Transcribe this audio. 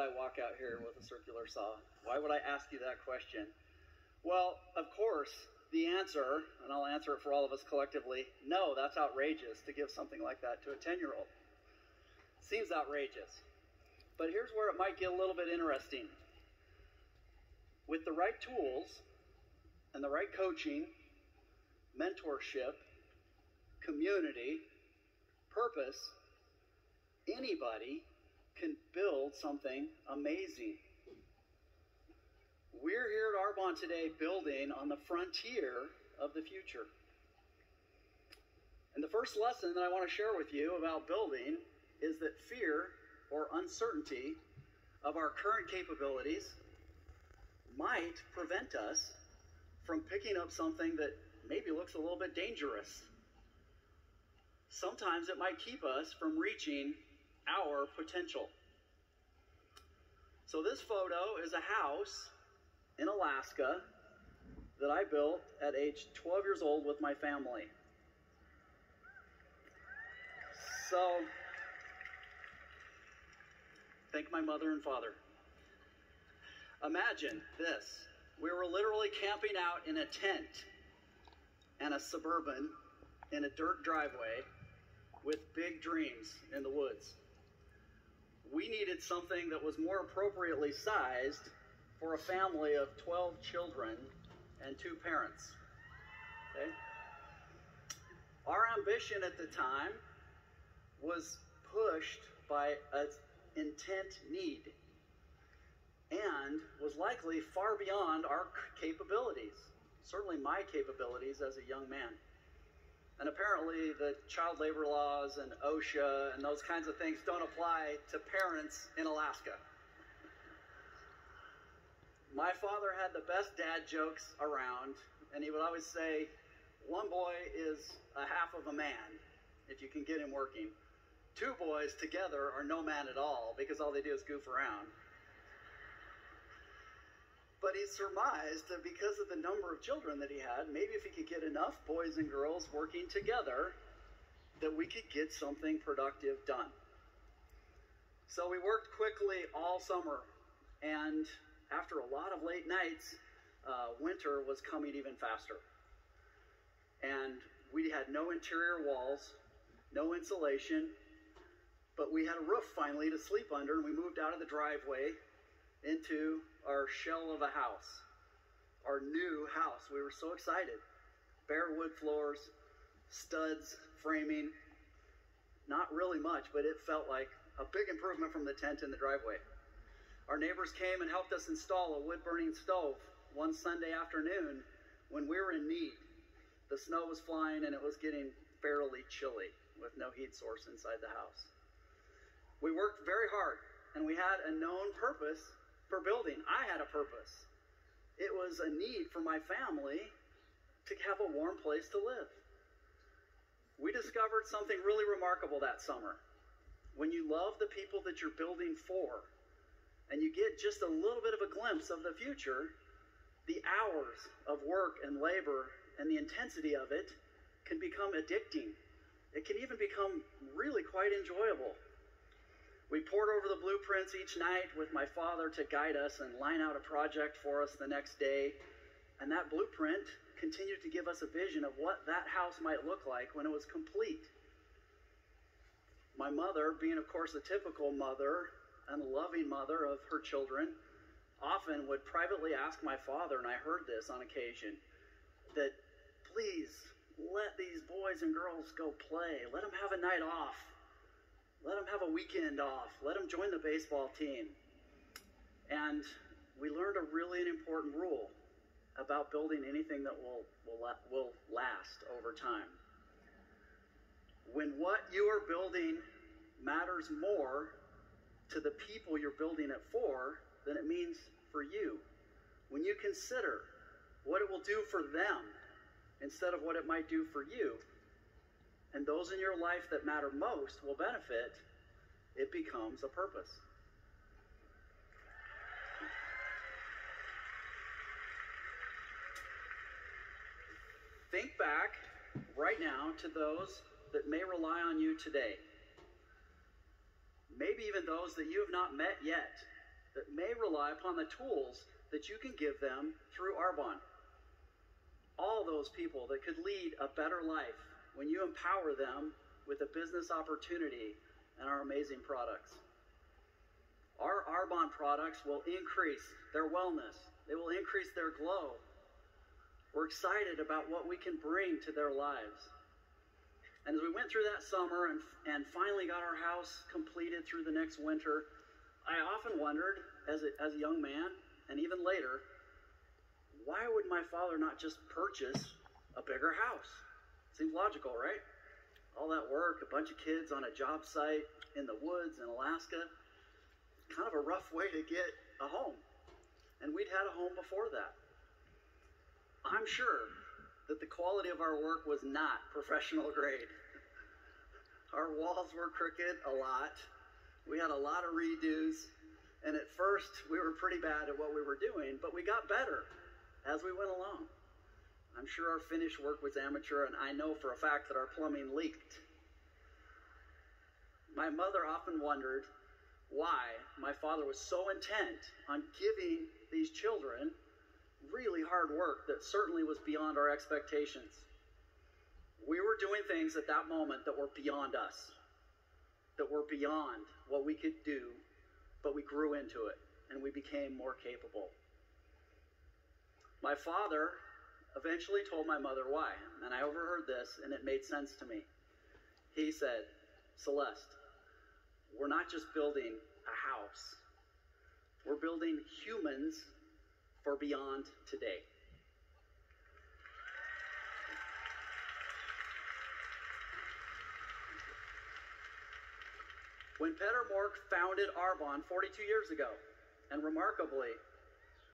I walk out here with a circular saw? Why would I ask you that question? Well, of course, the answer, and I'll answer it for all of us collectively no, that's outrageous to give something like that to a 10 year old. Seems outrageous. But here's where it might get a little bit interesting. With the right tools and the right coaching, mentorship, community, purpose, anybody can build something amazing. We're here at Arbonne today building on the frontier of the future. And the first lesson that I want to share with you about building is that fear or uncertainty of our current capabilities might prevent us from picking up something that maybe looks a little bit dangerous. Sometimes it might keep us from reaching our potential. So, this photo is a house in Alaska that I built at age 12 years old with my family. So, thank my mother and father. Imagine this. We were literally camping out in a tent and a suburban in a dirt driveway with big dreams in the woods. We needed something that was more appropriately sized for a family of 12 children and two parents. Okay? Our ambition at the time was pushed by an intent need and was likely far beyond our capabilities, certainly my capabilities as a young man. And apparently, the child labor laws and OSHA and those kinds of things don't apply to parents in Alaska. My father had the best dad jokes around, and he would always say, One boy is a half of a man, if you can get him working. Two boys together are no man at all because all they do is goof around. But he surmised that because of the number of children that he had, maybe if he could get enough boys and girls working together, that we could get something productive done. So we worked quickly all summer, and after a lot of late nights, uh, winter was coming even faster. And we had no interior walls, no insulation, but we had a roof finally to sleep under, and we moved out of the driveway into our shell of a house, our new house. We were so excited. Bare wood floors, studs, framing. Not really much, but it felt like a big improvement from the tent in the driveway. Our neighbors came and helped us install a wood burning stove one Sunday afternoon when we were in need. The snow was flying and it was getting fairly chilly with no heat source inside the house. We worked very hard and we had a known purpose for building. I had a purpose. It was a need for my family to have a warm place to live. We discovered something really remarkable that summer. When you love the people that you're building for, and you get just a little bit of a glimpse of the future, the hours of work and labor and the intensity of it can become addicting. It can even become really quite enjoyable. We pored over the blueprints each night with my father to guide us and line out a project for us the next day. And that blueprint continued to give us a vision of what that house might look like when it was complete. My mother, being, of course, a typical mother and loving mother of her children, often would privately ask my father, and I heard this on occasion, that please let these boys and girls go play. Let them have a night off. Let them have a weekend off. Let them join the baseball team. And we learned a really important rule about building anything that will, will, will last over time. When what you are building matters more to the people you're building it for than it means for you, when you consider what it will do for them instead of what it might do for you, and those in your life that matter most will benefit, it becomes a purpose. Think back right now to those that may rely on you today. Maybe even those that you have not met yet, that may rely upon the tools that you can give them through Arbonne. All those people that could lead a better life when you empower them with a business opportunity and our amazing products. Our Arbonne products will increase their wellness, they will increase their glow. We're excited about what we can bring to their lives. And as we went through that summer and, and finally got our house completed through the next winter, I often wondered, as a, as a young man, and even later, why would my father not just purchase a bigger house? Seems logical, right? All that work, a bunch of kids on a job site in the woods in Alaska, kind of a rough way to get a home. And we'd had a home before that. I'm sure that the quality of our work was not professional grade. Our walls were crooked a lot. We had a lot of redos. And at first, we were pretty bad at what we were doing, but we got better as we went along. I'm sure our finished work was amateur, and I know for a fact that our plumbing leaked. My mother often wondered why my father was so intent on giving these children really hard work that certainly was beyond our expectations. We were doing things at that moment that were beyond us, that were beyond what we could do, but we grew into it and we became more capable. My father eventually told my mother why, and I overheard this and it made sense to me. He said, Celeste, we're not just building a house, we're building humans for beyond today. When Petter Mørck founded Arbonne 42 years ago, and remarkably,